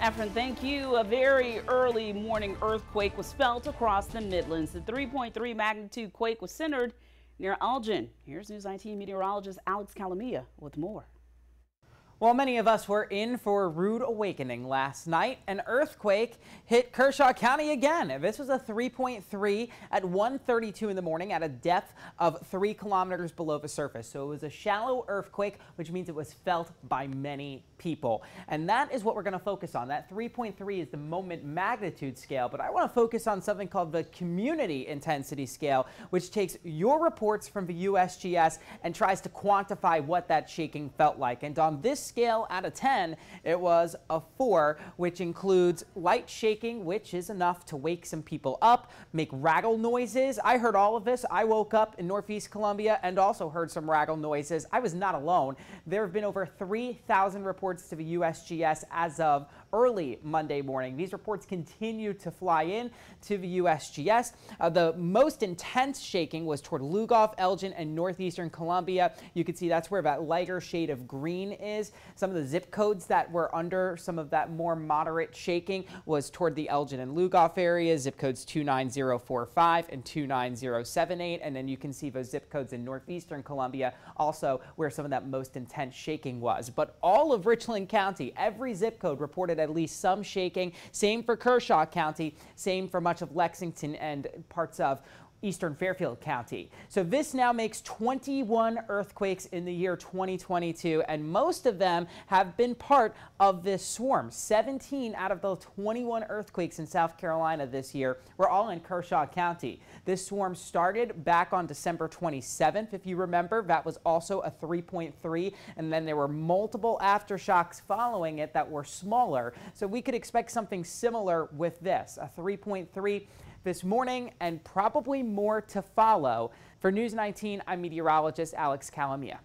Efren, thank you. A very early morning earthquake was felt across the Midlands. The 3.3 magnitude quake was centered near Elgin. Here's News 19 meteorologist Alex Calamia with more. Well, many of us were in for a rude awakening last night. An earthquake hit Kershaw County again. This was a 3.3 at 1:32 in the morning at a depth of three kilometers below the surface. So it was a shallow earthquake, which means it was felt by many people. And that is what we're going to focus on. That 3.3 is the moment magnitude scale, but I want to focus on something called the community intensity scale, which takes your reports from the USGS and tries to quantify what that shaking felt like. And on this scale out of 10, it was a 4, which includes light shaking, which is enough to wake some people up, make rattle noises. I heard all of this. I woke up in Northeast Columbia and also heard some rattle noises. I was not alone. There have been over 3,000 reports to the USGS as of early Monday morning. These reports continue to fly in to the USGS. Uh, the most intense shaking was toward Lugoff, Elgin, and northeastern Columbia. You can see that's where that lighter shade of green is. Some of the zip codes that were under some of that more moderate shaking was toward the Elgin and Lugoff area, zip codes 29045 and 29078. And then you can see those zip codes in northeastern Columbia also where some of that most intense shaking was. But all of Richland County, every zip code reported at least some shaking. Same for Kershaw County, same for much of Lexington and parts of eastern Fairfield County. So this now makes 21 earthquakes in the year 2022, and most of them have been part of this swarm. 17 out of the 21 earthquakes in South Carolina this year were all in Kershaw County. This swarm started back on December 27th, if you remember. That was also a 3.3, and then there were multiple aftershocks following it that were smaller. So we could expect something similar with this, a 3.3 this morning and probably more to follow. For News 19, I'm meteorologist Alex Calamia.